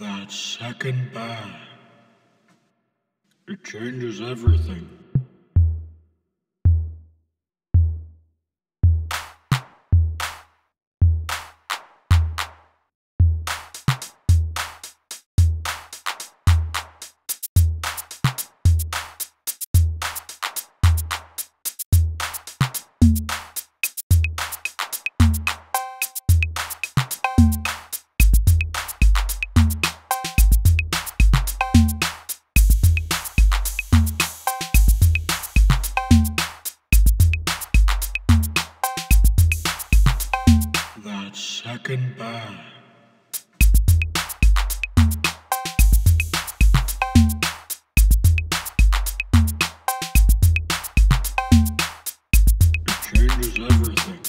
That second bar. It changes everything. Second bar. It changes everything.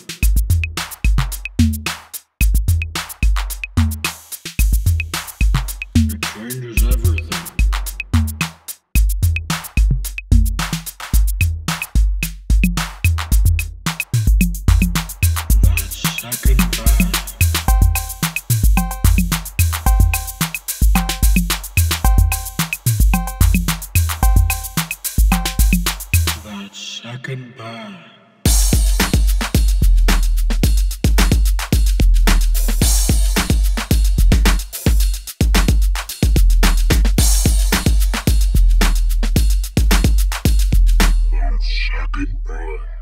It changes everything. That second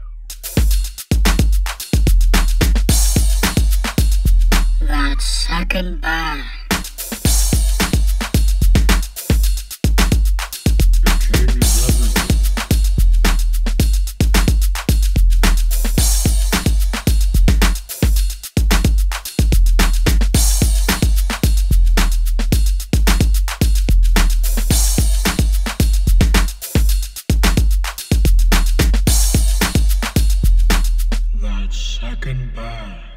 second bar.